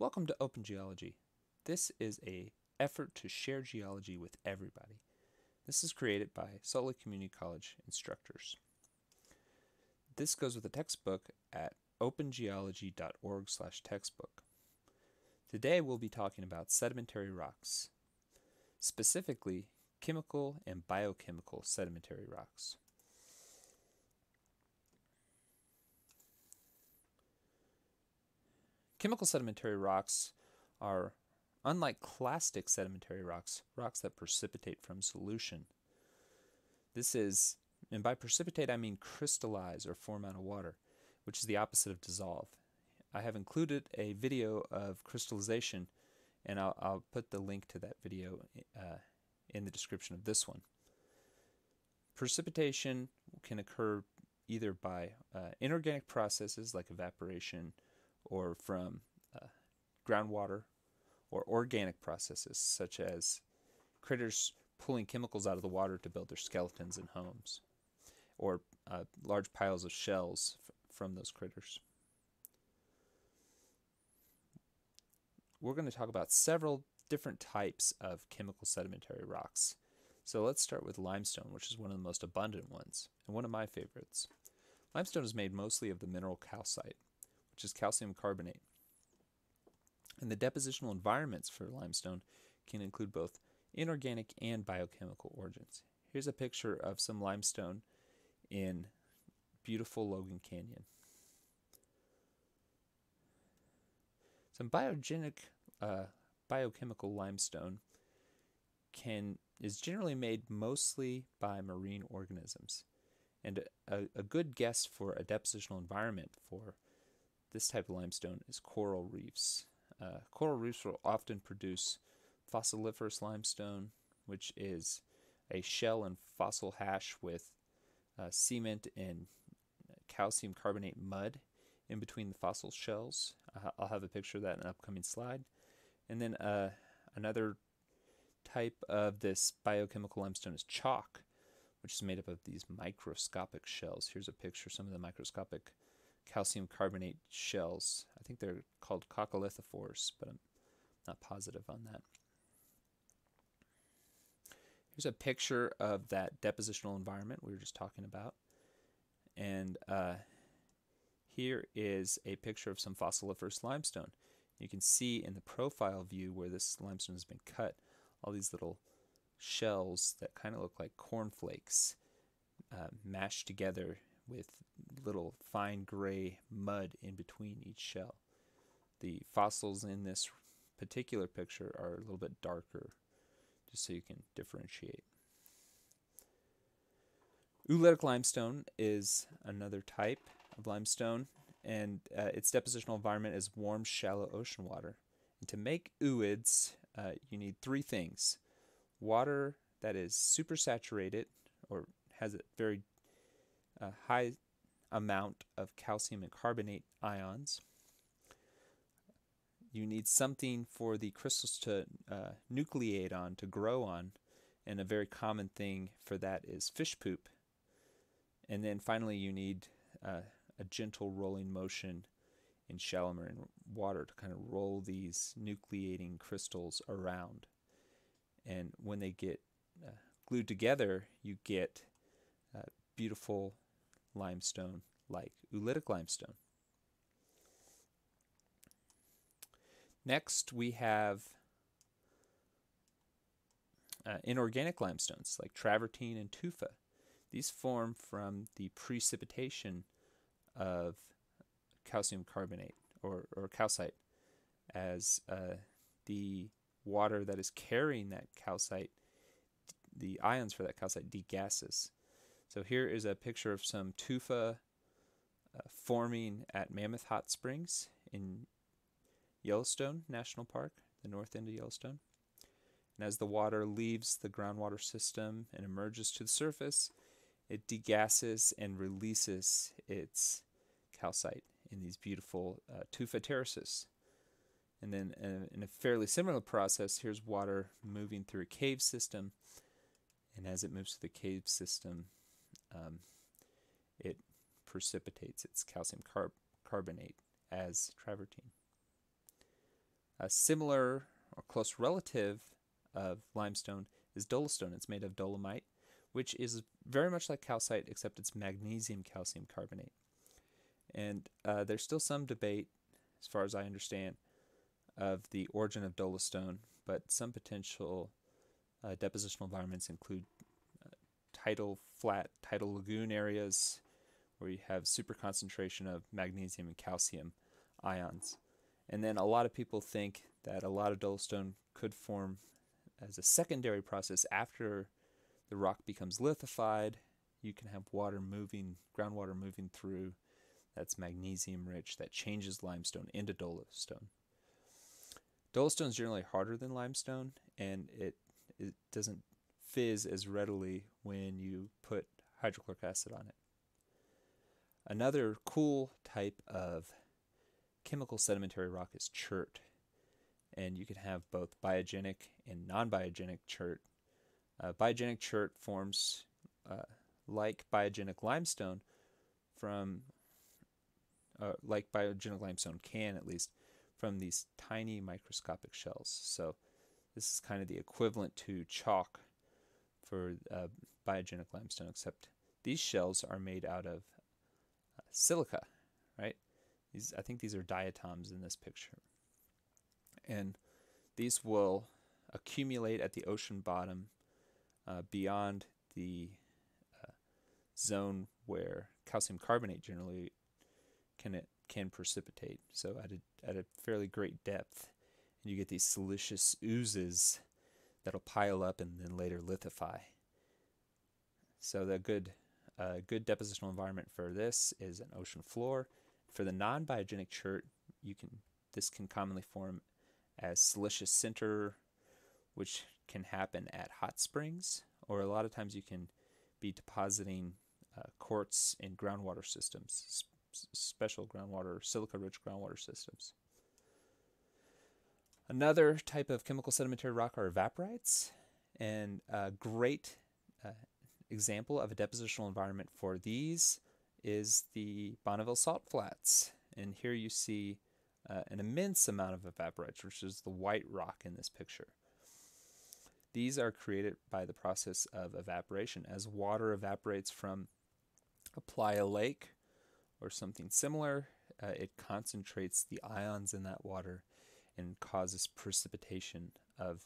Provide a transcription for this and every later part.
Welcome to Open Geology. This is a effort to share geology with everybody. This is created by Salt Lake Community College instructors. This goes with a textbook at opengeology.org/textbook. Today we'll be talking about sedimentary rocks, specifically chemical and biochemical sedimentary rocks. Chemical sedimentary rocks are, unlike clastic sedimentary rocks, rocks that precipitate from solution. This is, and by precipitate I mean crystallize or form out of water, which is the opposite of dissolve. I have included a video of crystallization, and I'll, I'll put the link to that video uh, in the description of this one. Precipitation can occur either by uh, inorganic processes like evaporation or from uh, groundwater or organic processes such as critters pulling chemicals out of the water to build their skeletons and homes or uh, large piles of shells from those critters. We're going to talk about several different types of chemical sedimentary rocks. So let's start with limestone, which is one of the most abundant ones, and one of my favorites. Limestone is made mostly of the mineral calcite, which is calcium carbonate. And the depositional environments for limestone can include both inorganic and biochemical origins. Here's a picture of some limestone in beautiful Logan Canyon. Some biogenic uh, biochemical limestone can is generally made mostly by marine organisms. And a, a good guess for a depositional environment for this type of limestone is coral reefs. Uh, coral reefs will often produce fossiliferous limestone, which is a shell and fossil hash with uh, cement and calcium carbonate mud in between the fossil shells. I'll have a picture of that in an upcoming slide. And then uh, another type of this biochemical limestone is chalk, which is made up of these microscopic shells. Here's a picture of some of the microscopic calcium carbonate shells. I think they're called coccolithophores, but I'm not positive on that. Here's a picture of that depositional environment we were just talking about. And uh, here is a picture of some fossiliferous limestone. You can see in the profile view where this limestone has been cut, all these little shells that kind of look like cornflakes uh, mashed together with little fine gray mud in between each shell. The fossils in this particular picture are a little bit darker, just so you can differentiate. Oolitic limestone is another type of limestone and uh, its depositional environment is warm, shallow ocean water. And to make ooids, uh, you need three things water that is supersaturated or has a very uh, high amount of calcium and carbonate ions. You need something for the crystals to uh, nucleate on, to grow on, and a very common thing for that is fish poop. And then finally, you need uh, a gentle rolling motion in shallow marine water to kind of roll these nucleating crystals around. And when they get uh, glued together, you get uh, beautiful limestone like oolitic limestone. Next, we have uh, inorganic limestones like travertine and tufa. These form from the precipitation of calcium carbonate or, or calcite as uh, the water that is carrying that calcite, the ions for that calcite degasses. So here is a picture of some tufa uh, forming at Mammoth Hot Springs in Yellowstone National Park, the north end of Yellowstone. And as the water leaves the groundwater system and emerges to the surface, it degasses and releases its calcite in these beautiful uh, tufa terraces. And then uh, in a fairly similar process, here's water moving through a cave system. And as it moves through the cave system, um, it precipitates its calcium carb- carbonate as travertine. A similar or close relative of limestone is dolostone. It's made of dolomite, which is very much like calcite, except it's magnesium calcium carbonate. And uh, there's still some debate, as far as I understand, of the origin of dolostone, but some potential uh, depositional environments include tidal flat, tidal lagoon areas where you have super concentration of magnesium and calcium ions. And then a lot of people think that a lot of dolostone could form as a secondary process after the rock becomes lithified. You can have water moving, groundwater moving through that's magnesium rich that changes limestone into dolostone. Dolostone is generally harder than limestone and it, it doesn't fizz as readily when you put hydrochloric acid on it. Another cool type of chemical sedimentary rock is chert. And you can have both biogenic and non biogenic chert. Uh, biogenic chert forms uh, like biogenic limestone from, uh, like biogenic limestone can at least, from these tiny microscopic shells. So this is kind of the equivalent to chalk for uh, biogenic limestone, except these shells are made out of uh, silica, right? These, I think these are diatoms in this picture. And these will accumulate at the ocean bottom uh, beyond the uh, zone where calcium carbonate generally can it can precipitate. So at a, at a fairly great depth, and you get these siliceous oozes that'll pile up and then later lithify. So the good uh, good depositional environment for this is an ocean floor. For the non-biogenic chert, you can this can commonly form as siliceous sinter, which can happen at hot springs, or a lot of times you can be depositing uh, quartz in groundwater systems, special groundwater, silica-rich groundwater systems. Another type of chemical sedimentary rock are evaporites, and a great uh, example of a depositional environment for these is the Bonneville Salt Flats. And here you see uh, an immense amount of evaporites, which is the white rock in this picture. These are created by the process of evaporation. As water evaporates from a playa lake or something similar, uh, it concentrates the ions in that water and causes precipitation of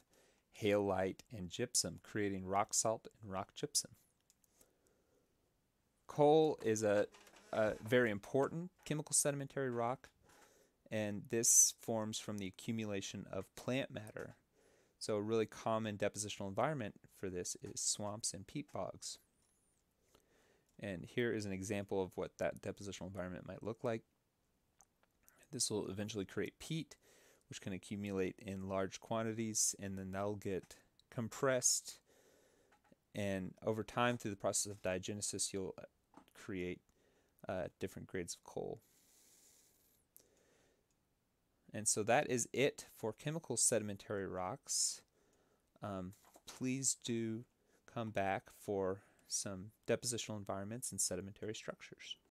halite and gypsum, creating rock salt and rock gypsum. Coal is a, a very important chemical sedimentary rock, and this forms from the accumulation of plant matter. So, a really common depositional environment for this is swamps and peat bogs. And here is an example of what that depositional environment might look like. This will eventually create peat, which can accumulate in large quantities, and then they'll get compressed. And over time, through the process of diagenesis, you'll create uh, different grades of coal. And so that is it for chemical sedimentary rocks. Um, please do come back for some depositional environments and sedimentary structures.